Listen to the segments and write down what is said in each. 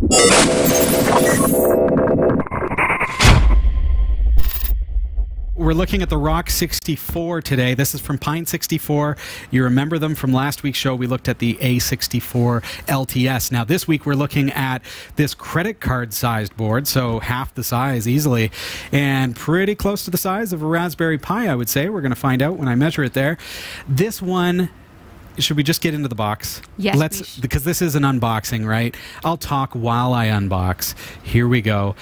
We're looking at the Rock 64 today. This is from Pine 64. You remember them from last week's show. We looked at the A64 LTS. Now, this week we're looking at this credit card sized board, so half the size easily, and pretty close to the size of a Raspberry Pi, I would say. We're going to find out when I measure it there. This one should we just get into the box? Yes, Let's because this is an unboxing, right? I'll talk while I unbox. Here we go.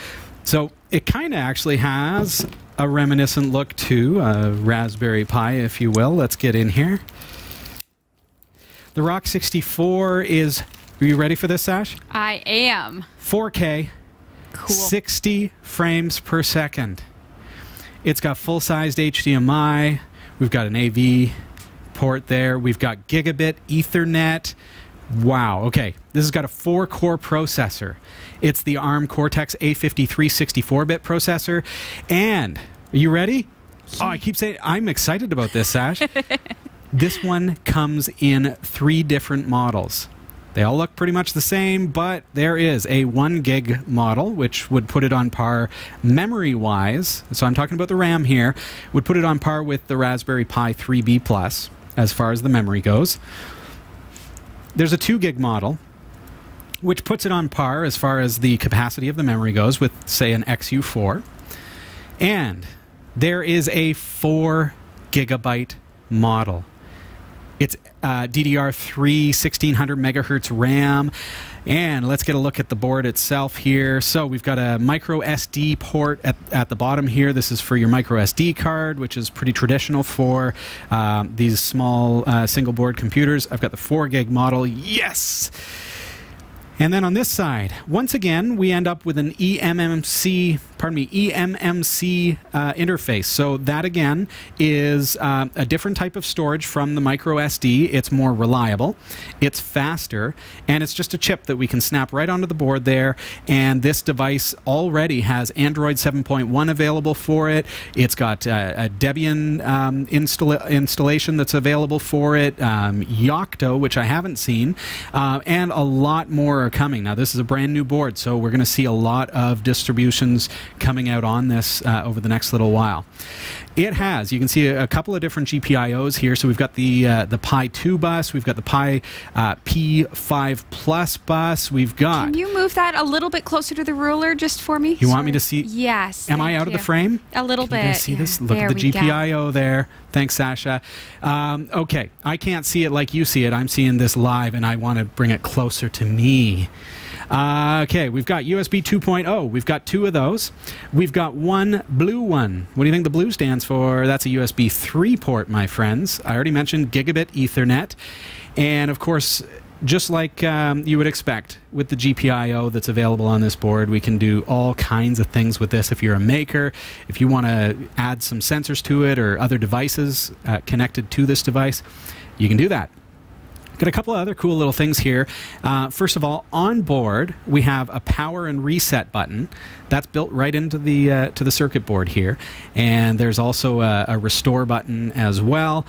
So it kind of actually has a reminiscent look to a Raspberry Pi, if you will. Let's get in here. The Rock 64 is. Are you ready for this, Sash? I am. 4K, Cool. 60 frames per second. It's got full sized HDMI. We've got an AV port there. We've got gigabit Ethernet. Wow. Okay. This has got a four core processor. It's the ARM Cortex A53 64 bit processor. And are you ready? Oh, I keep saying I'm excited about this, Sash. this one comes in three different models. They all look pretty much the same, but there is a 1 gig model, which would put it on par memory wise. So I'm talking about the RAM here, would put it on par with the Raspberry Pi 3B Plus as far as the memory goes. There's a 2 gig model, which puts it on par as far as the capacity of the memory goes with, say, an XU4. And there is a 4 gigabyte model. It's uh, DDR3 1600 megahertz RAM. And let's get a look at the board itself here. So we've got a micro SD port at, at the bottom here. This is for your micro SD card, which is pretty traditional for um, these small uh, single board computers. I've got the 4 gig model. Yes! And then on this side, once again, we end up with an eMMC, pardon me, eMMC uh, interface. So that again is uh, a different type of storage from the micro SD. It's more reliable, it's faster, and it's just a chip that we can snap right onto the board there. And this device already has Android 7.1 available for it. It's got uh, a Debian um, installa- installation that's available for it, um, Yocto, which I haven't seen, uh, and a lot more are coming. Now, this is a brand new board, so we're going to see a lot of distributions coming out on this uh, over the next little while. It has. You can see a, a couple of different GPIOs here. So we've got the uh, the Pi 2 bus, we've got the Pi uh, P5 Plus bus, we've got. Can you move that a little bit closer to the ruler just for me? You want me to see- Yes. Am I out of the frame? A little bit. Can bit. You see this? Look There at the we go. GPIO there. Thanks, Sasha. Um, okay, I can't see it like you see it. I'm seeing this live, and I want to bring it closer to me. Uh, okay, we've got USB 2.0. We've got two of those. We've got one blue one. What do you think the blue stands for? That's a USB 3 port, my friends. I already mentioned gigabit Ethernet. And of course, just like um, you would expect with the GPIO that's available on this board, we can do all kinds of things with this. If you're a maker, if you want to add some sensors to it or other devices uh, connected to this device, you can do that. Got a couple of other cool little things here. Uh, first of all, on board we have a power and reset button that's built right into the uh, to the circuit board here, and there's also a, a restore button as well.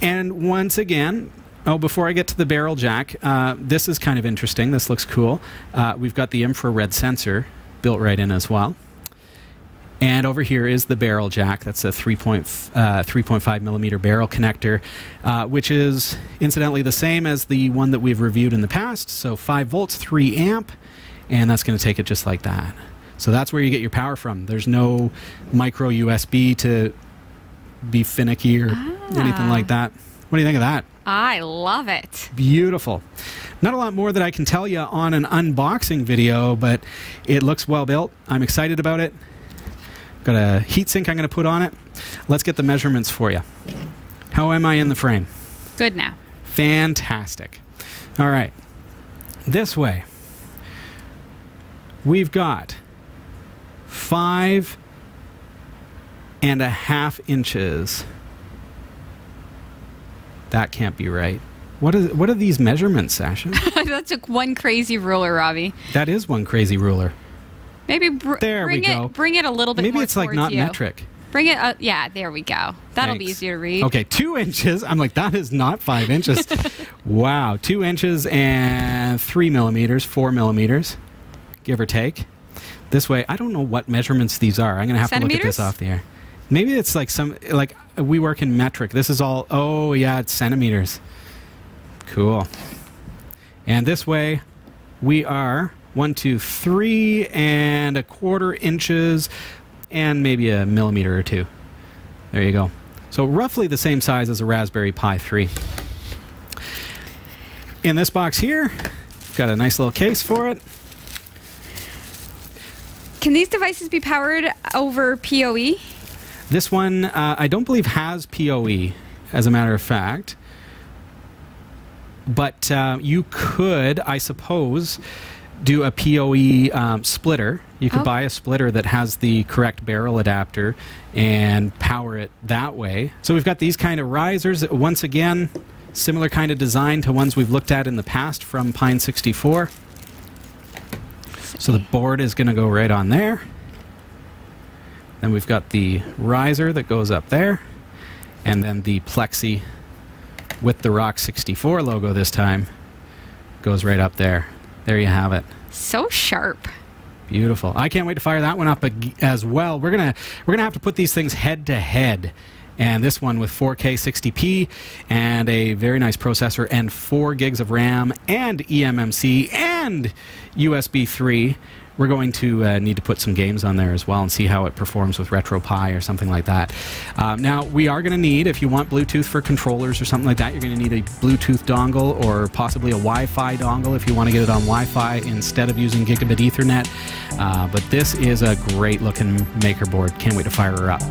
And once again, oh, before I get to the barrel jack, uh, this is kind of interesting. This looks cool. Uh, we've got the infrared sensor built right in as well. And over here is the barrel jack. That's a 3. Uh, 3.5 millimeter barrel connector, uh, which is incidentally the same as the one that we've reviewed in the past. So 5 volts, 3 amp, and that's going to take it just like that. So that's where you get your power from. There's no micro USB to be finicky or anything Ah. like that. What do you think of that? I love it. Beautiful. Not a lot more that I can tell you on an unboxing video, but it looks well built. I'm excited about it. Got a heat sink I'm going to put on it. Let's get the measurements for you. How am I in the frame? Good now. Fantastic. All right. This way, we've got five and a half inches. That can't be right. What is what are these measurements, Sasha? that took one crazy ruler, Robbie. that is one crazy ruler. Maybe br- There we bring go. it bring it a little bit Maybe it's like not you. metric. Bring it up. Yeah, there we go. That'll be easier to read. Okay, two inches. I'm like, that is not five inches. wow, two inches and three millimeters, four millimeters, give or take. This way, I don't know what measurements these are. I'm gonna have to look at this off the air. Maybe it's like some like we work in metric. This is all. Oh yeah, it's centimeters. Cool. And this way, we are one, two, three and a quarter inches, and maybe a millimeter or two. There you go. So roughly the same size as a Raspberry Pi 3. In this box here, got a nice little case for it. Can these devices be powered over? PoE? This one, uh, I don't believe has PoE, as a matter of fact. But uh, you could, I suppose, do a PoE um, splitter. You could Oh. buy a splitter that has the correct barrel adapter and power it that way. So we've got these kind of risers. Once again, similar kind of design to ones we've looked at in the past from Pine 64. So the board is going to go right on there. Then we've got the riser that goes up there, and then the plexi with the Rock 64 logo this time goes right up there. There you have it. So sharp. Beautiful. I can't wait to fire that one up as well. We're gonna we're gonna have to put these things head to head, and this one with 4K 60p and a very nice processor and four gigs of RAM and eMMC and USB 3. We're going to uh, need to put some games on there as well and see how it performs with RetroPie or something like that. Um, now we are going to need, if you want Bluetooth for controllers or something like that, you're going to need a Bluetooth dongle or possibly a Wi-Fi dongle if you want to get it on Wi-Fi instead of using gigabit Ethernet. Uh, but this is a great looking maker board. Can't wait to fire her up.